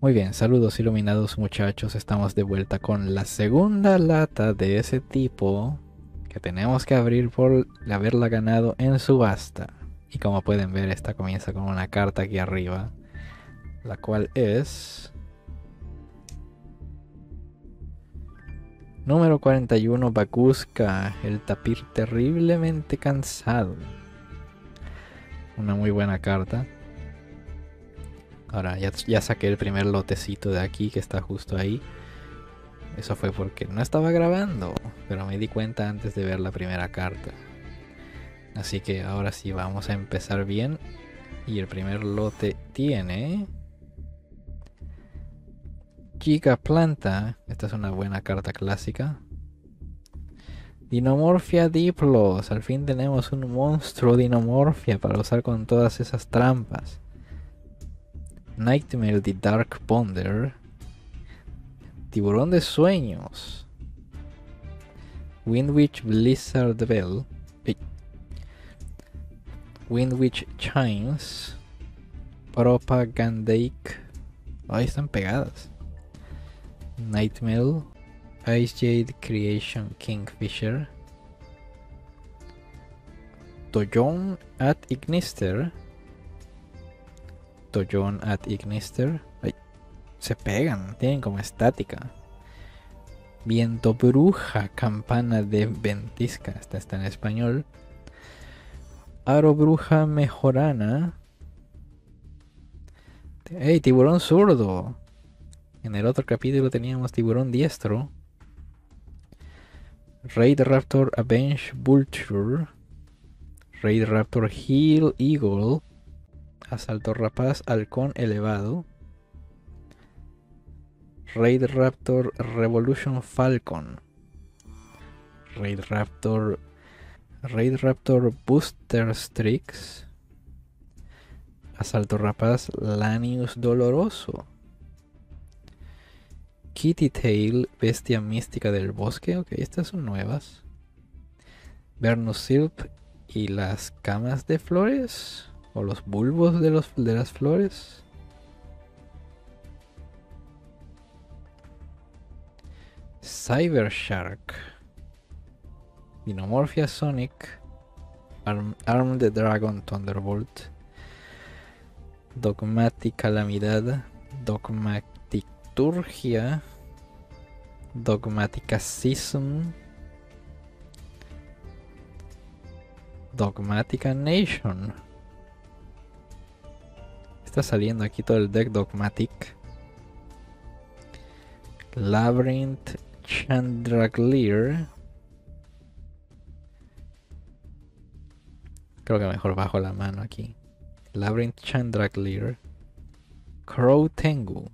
Muy bien, saludos iluminados muchachos, estamos de vuelta con la segunda lata de ese tipo que tenemos que abrir por haberla ganado en subasta. Y como pueden ver, esta comienza con una carta aquí arriba, la cual es... Número 41, Bakuska, el tapir terriblemente cansado. Una muy buena carta. Ahora ya, ya saqué el primer lotecito de aquí que está justo ahí. Eso fue porque no estaba grabando, pero me di cuenta antes de ver la primera carta. Así que ahora sí vamos a empezar bien. Y el primer lote tiene... Giga Planta. Esta es una buena carta clásica. Dinomorphia Diplos. Al fin tenemos un monstruo Dinomorphia para usar con todas esas trampas. Nightmare the Dark Ponder. Tiburón de Sueños. Windwitch Blizzard Bell. Windwitch Chimes. Propagandaic. Ahí están pegadas. Nightmare. Ice Jade Creation Kingfisher. Toyon at Ignister. Toyon at Ignister. Se pegan, tienen como estática. Viento Bruja, Campana de Ventisca. Esta está en español. Aro Bruja Mejorana. ¡Ey, tiburón zurdo! En el otro capítulo teníamos tiburón diestro. Raid Raptor Avenge Vulture. Raid Raptor Heel Eagle. Asalto Rapaz Halcón Elevado. Raid Raptor Revolution Falcon. Raid Raptor Raid Raptor Booster Strix. Asalto Rapaz Lanius Doloroso. Kitty Tail, Bestia Mística del Bosque. Ok, estas son nuevas. Silp y las camas de flores. O los bulbos de, los, de las flores. Cyber Shark. Dinomorphia Sonic. Arm, Arm the Dragon Thunderbolt. Dogmatic Calamidad. Dogmatic Turgia. Dogmática Season. Dogmática Nation. Está saliendo aquí todo el deck Dogmatic. Labyrinth Chandragleer. Creo que mejor bajo la mano aquí. Labyrinth Chandragleer. Crow Tengu.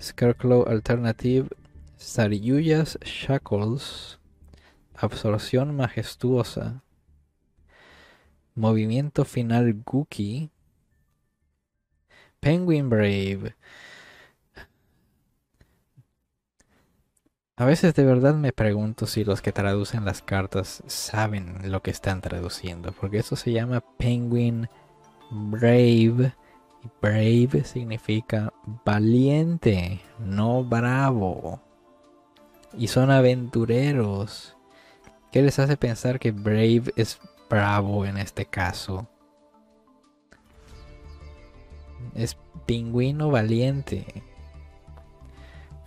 Scarecrow Alternative, Sariyuyas Shackles, Absorción Majestuosa, Movimiento Final Gookie, Penguin Brave. A veces de verdad me pregunto si los que traducen las cartas saben lo que están traduciendo, porque eso se llama Penguin Brave Brave significa valiente, no bravo. Y son aventureros. ¿Qué les hace pensar que Brave es bravo en este caso? Es pingüino valiente.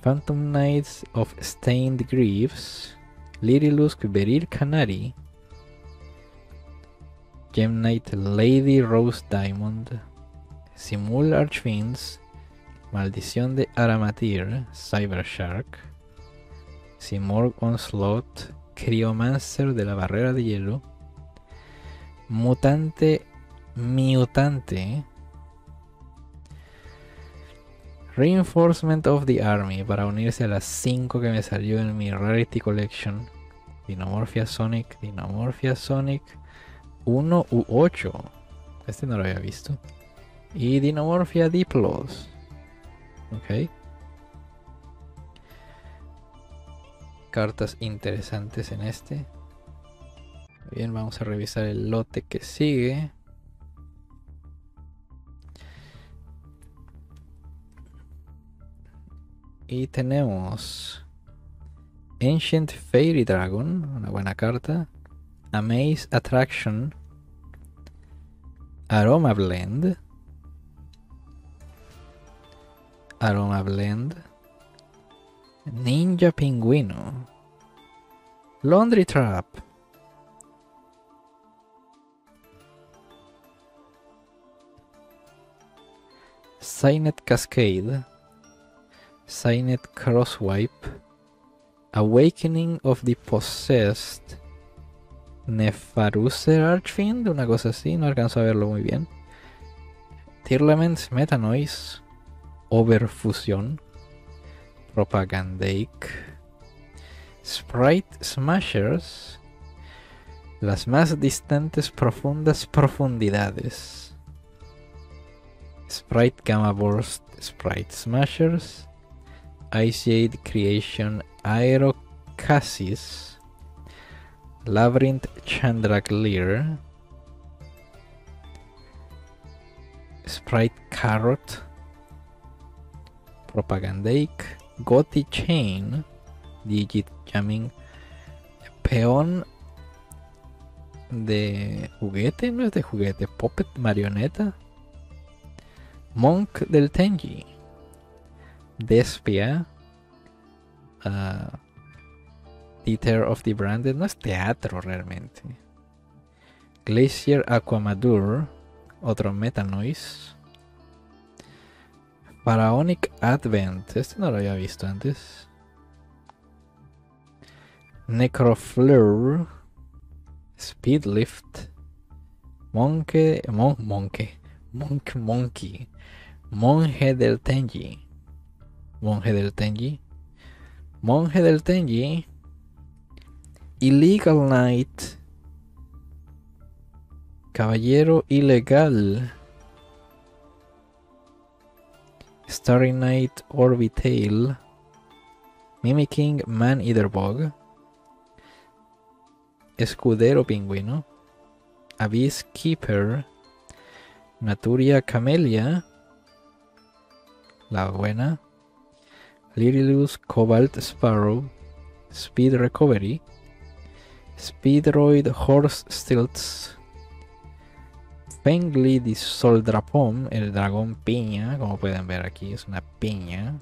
Phantom Knights of Stained Greaves. Lirilusk Beryl Canary. Gem Knight Lady Rose Diamond. Simul Archfiends, Maldición de Aramatir, Cyber Shark, Simorg Onslaught, Cryomancer de la Barrera de Hielo, Mutante Mutante, Reinforcement of the Army para unirse a las 5 que me salió en mi Rarity Collection. Dinomorphia Sonic, Dinomorphia Sonic 1 u 8. Este no lo había visto y Dinomorphia Diplos. Ok. Cartas interesantes en este. Bien, vamos a revisar el lote que sigue. Y tenemos Ancient Fairy Dragon, una buena carta. Amaze Attraction. Aroma Blend. Aroma Blend. Ninja Pingüino. Laundry Trap. Signet Cascade. Signet Crosswipe. Awakening of the Possessed. Nefaruser Archfiend, una cosa así, no alcanzo a verlo muy bien. Tearlaments Metanoise. Overfusion. Propagandaic. Sprite Smashers. Las más distantes profundas profundidades. Sprite Gamma Burst Sprite Smashers. Ice Creation Aerocassis. Labyrinth Chandrakleer. Sprite Carrot. Propagandaic. Gotti Chain. Digit Jamming. Peón de juguete, no es de juguete, Puppet Marioneta. Monk del Tenji. Despia. Uh, Theater of the Branded. No es teatro realmente. Glacier Aquamadur. Otro Metanoise. Pharaonic Advent. Este no lo había visto antes. Necrofleur. Speedlift. Monke. Mon, monke. Monk Monkey. Monje del Tenji. Monje del Tenji. Monje del Tenji. Illegal Knight. Caballero ilegal. Starry Night Orbitail. Mimicking Man Eater Bug. Escudero Pingüino. Abyss Keeper. Naturia Camellia. La buena. Lirilius Cobalt Sparrow. Speed Recovery. Speedroid Horse Stilts. Fengli di Soldrapom, el dragón piña, como pueden ver aquí, es una piña.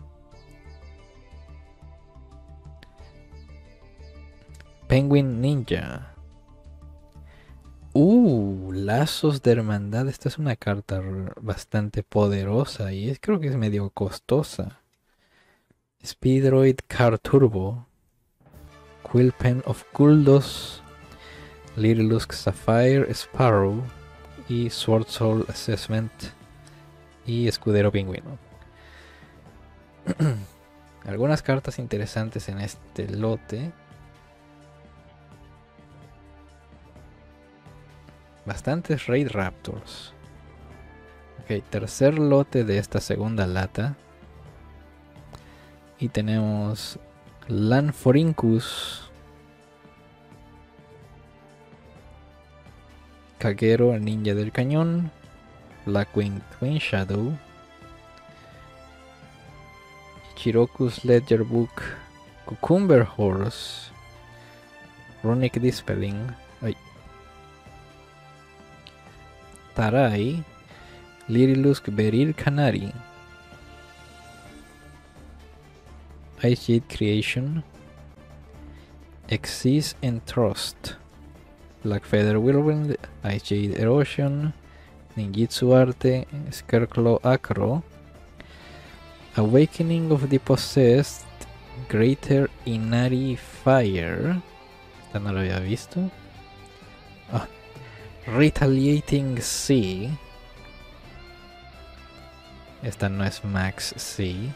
Penguin Ninja. Uh, lazos de hermandad. Esta es una carta bastante poderosa y es, creo que es medio costosa. Speedroid Car Turbo. Quillpen of Guldos. Little Lusk Sapphire Sparrow. Y Sword Soul Assessment. Y Escudero Pingüino. Algunas cartas interesantes en este lote. Bastantes Raid Raptors. Ok, tercer lote de esta segunda lata. Y tenemos Lanforincus. Kagero, el ninja del cañón. Blackwing Twin Shadow. Chiroku's Ledger Book. Cucumber Horse. Runic Dispelling. Tarai. Lirilusk Beril Canary. Ice Jade Creation. Exis and Trust. Black Feather Whirlwind. Ice Jade Erosion. Ninjitsu Arte. Scarecrow Acro. Awakening of the Possessed. Greater Inari Fire. Esta no lo había visto. Ah. Retaliating Sea. Esta no es Max Sea.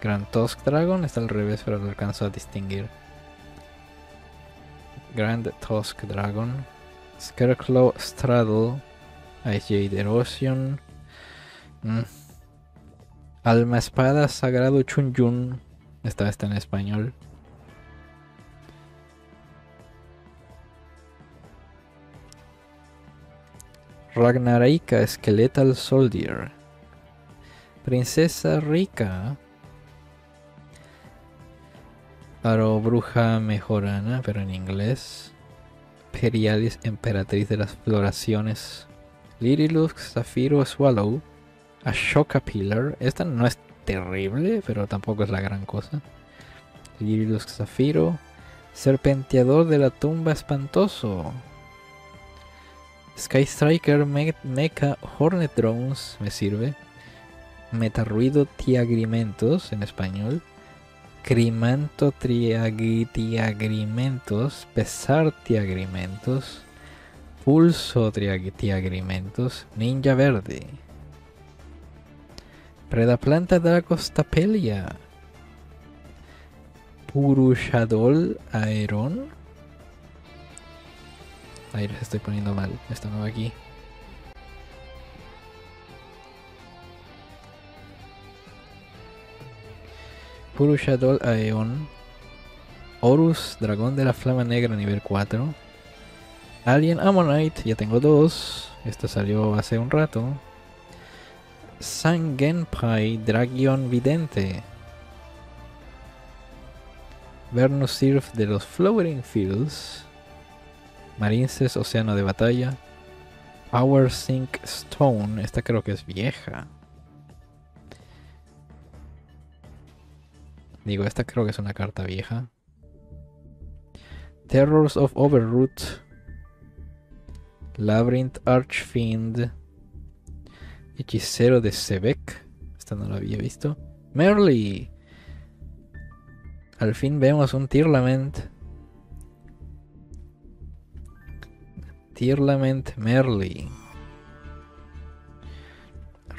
Grand Tusk Dragon está al revés, pero lo alcanzo a distinguir. Grand Tusk Dragon. Scarecrow Straddle. Ice Jade Erosion. Mm. Alma Espada Sagrado Chunyun. Esta está en español. Ragnarika Skeletal Soldier. Princesa Rica. Aro Bruja Mejorana, pero en inglés. Perialis Emperatriz de las Floraciones. Lirilux Zafiro Swallow. Ashoka Pillar. Esta no es terrible, pero tampoco es la gran cosa. Lirilux Zafiro. Serpenteador de la tumba espantoso. Sky Striker Mecha Hornet Drones me sirve. Metarruido Tiagrimentos en español. Crimanto Tiagrimentos. Pesar Tiagrimentos. Pulso Tiagrimentos. Ninja Verde. Predaplanta Dracostapelia. Purushadol Aeron. Ahí les estoy poniendo mal. Esta no va aquí. Purushadol Aeon. Horus, Dragón de la Flama Negra, nivel 4. Alien Ammonite, ya tengo dos. Esta salió hace un rato. Sangenpai, Dragion Vidente. Vernus Sirf de los Flowering Fields. Marinces, Océano de Batalla. Power Sink Stone. Esta creo que es vieja. Digo, esta creo que es una carta vieja. Terrors of Overroot. Labyrinth Archfiend. Hechicero de Sebek. Esta no la había visto. Merly. Al fin vemos un Tirlament Tierlament Merly.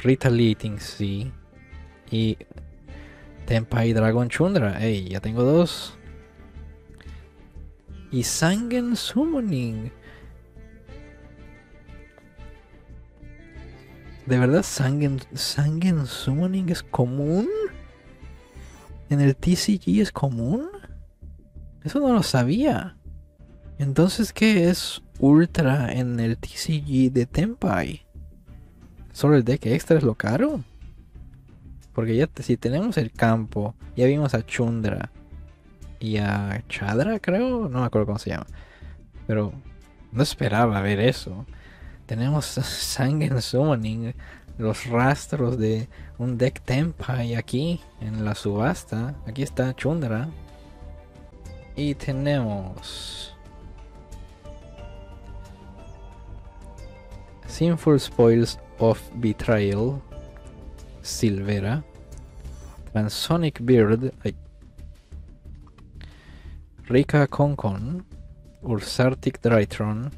Retaliating Sea. Y Tempai Dragon Chundra. Ey, ya tengo dos. Y Sangen Summoning. ¿De verdad Sangen, Sangen Summoning es común? ¿En el TCG es común? Eso no lo sabía. Entonces, ¿qué es Ultra en el TCG de Tempai? ¿Solo el deck extra es lo caro? Porque ya si tenemos el campo, ya vimos a Chundra y a Chadra, creo, no me acuerdo cómo se llama. Pero no esperaba ver eso. Tenemos Sangen Summoning, los rastros de un deck Tempai aquí en la subasta. Aquí está Chundra. Y tenemos Sinful Spoils of Betrayal, Silvera, Transonic Beard, ay, Rika Konkon, Ursartic Drytron,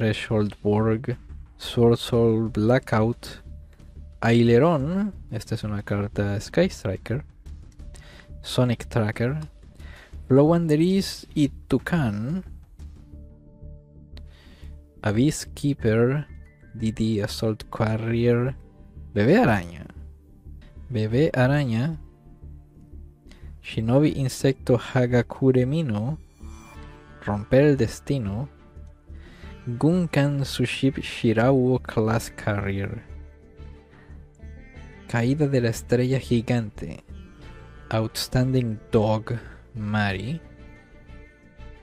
Threshold Borg, Sword Soul Blackout, Aileron, esta es una carta Sky Striker, Sonic Tracker, Blowanderis y Tucan, Abyss Keeper, DD Assault Carrier, Bebé Araña, Bebé Araña, Shinobi Insecto Hagakuremino, Romper el Destino, Gunkan Suship Shirawo Class Carrier, Caída de la Estrella Gigante, Outstanding Dog Mari,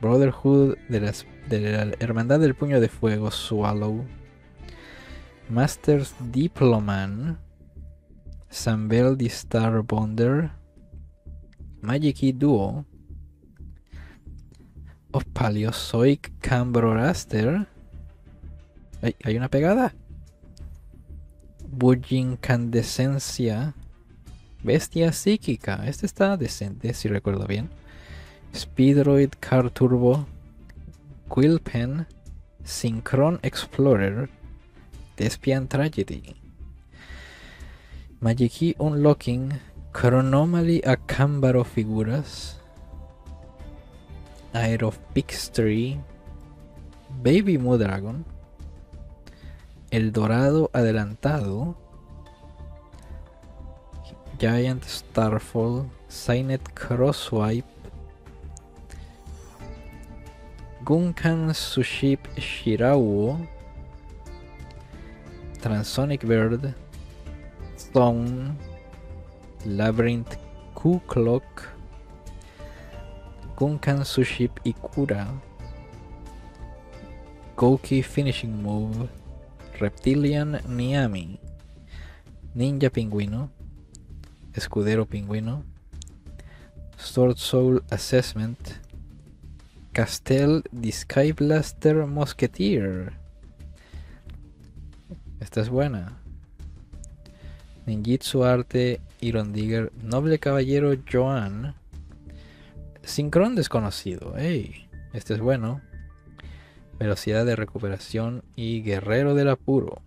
Brotherhood de, las, la Hermandad del Puño de Fuego Swallow, Masters Diploman, Sambel the Star Bonder, Magic Duo, of Paleozoic Cambroraster. ¿Hay, ¿Hay una pegada? Bujincandesencia. Bestia psíquica. Este está decente, si recuerdo bien. Speedroid Car Turbo. Quillpen. Synchron Explorer. Despian Tragedy. Magic Unlocking. Chronomaly Acámbaro Figuras. Aeropixtree. Baby Dragon. El Dorado Adelantado. Giant Starfall. Signet Crosswipe. Gunkan Suship Shirawo. Transonic Bird, Zone, Labyrinth Q-Clock, Gunkan Suship Ikura, Goki Finishing Move, Reptilian Niami, Ninja Pingüino, Escudero Pingüino, Sword Soul Assessment, Castel the Blaster Musketeer. Esta es buena. Ninjitsu Arte Iron Digger, Noble Caballero Joan, Sincron Desconocido. Hey, este es bueno. Velocidad de recuperación y Guerrero del Apuro.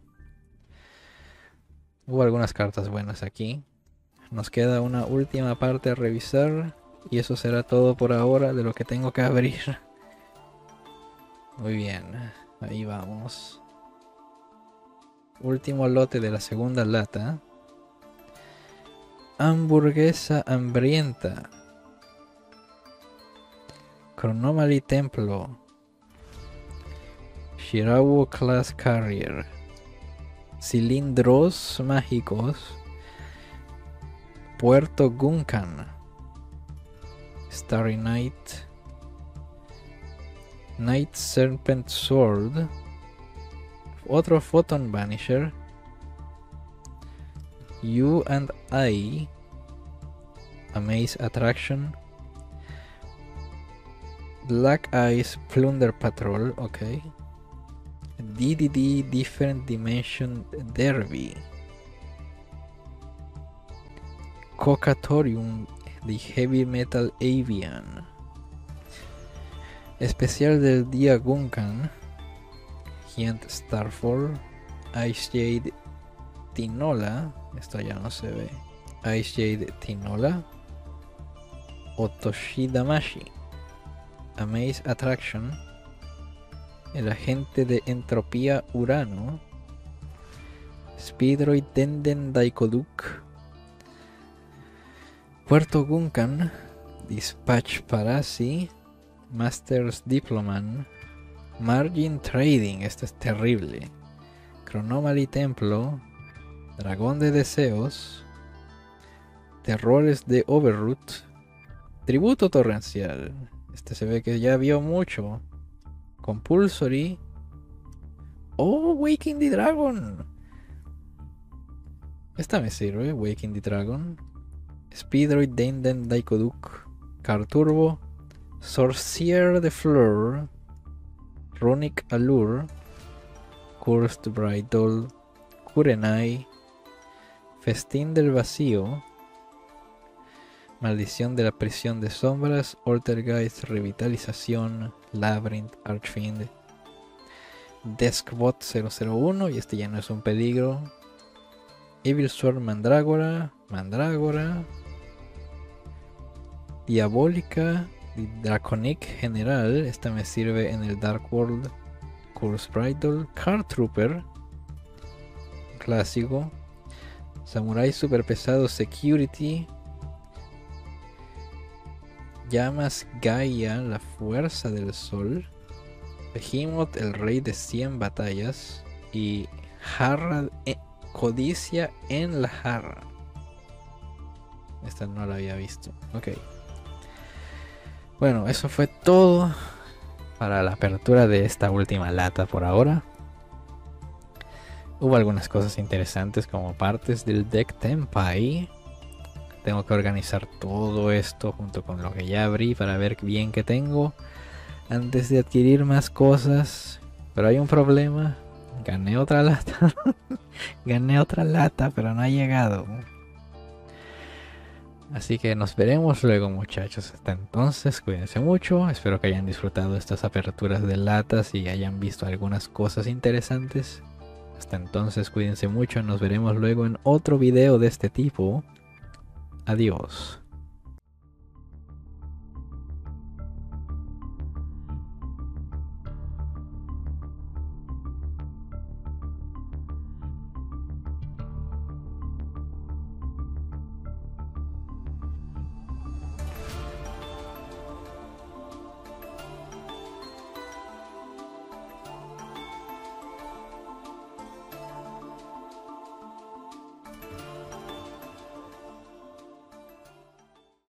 Hubo algunas cartas buenas aquí. Nos queda una última parte a revisar. Y eso será todo por ahora de lo que tengo que abrir. Muy bien, ahí vamos. Último lote de la segunda lata. Hamburguesa hambrienta. Chronomaly Templo. Shirawo Class Carrier. Cilindros mágicos. Puerto Gunkan. Starry Night. Night Serpent Sword. Otro Photon Vanisher. You and I. Amaze Attraction. Black Eyes Plunder Patrol, ok. DDD Different Dimension Derby. Cocatorium The Heavy Metal Avian. Especial del día Gunkan. Giant Starfall. Ice Jade Tinola. Esto ya no se ve. Ice Jade Tinola. Otoshidamashi. Amaze Attraction. El agente de entropía Urano. Speedroid Denden Daikoduk. Puerto Gunkan. Dispatch Parasi. Masters Diploman. Margin Trading. Este es terrible. Chronomaly Templo. Dragón de Deseos. Terrores de Overroot. Tributo Torrencial. Este se ve que ya vio mucho. Compulsory. Oh, Waking the Dragon. Esta me sirve, Waking the Dragon. Speedroid Denden Daikoduk. Carturbo. Sorcier de Fleur. Runic Allure. Cursed Bridal. Kurenai. Festín del Vacío. Maldición de la prisión de sombras, Altergeist, Revitalización, Labyrinth, Archfiend, Deskbot 001, y este ya no es un peligro. Evil Sword Mandrágora, Mandrágora, Diabólica, Draconic General, esta me sirve en el Dark World, Curse Bridal, Card Trooper, clásico, Samurai Super Pesado Security, Llamas Gaia, la fuerza del sol. Behemoth, el rey de 100 batallas. Y Jarra, eh, codicia en la jarra. Esta no la había visto. Ok. Bueno, eso fue todo para la apertura de esta última lata por ahora. Hubo algunas cosas interesantes como partes del deck Tempai tengo que organizar todo esto junto con lo que ya abrí para ver bien qué tengo antes de adquirir más cosas. Pero hay un problema. Gané otra lata. Gané otra lata, pero no ha llegado. Así que nos veremos luego muchachos. Hasta entonces, cuídense mucho. Espero que hayan disfrutado estas aperturas de latas y hayan visto algunas cosas interesantes. Hasta entonces, cuídense mucho. Nos veremos luego en otro video de este tipo. Adiós.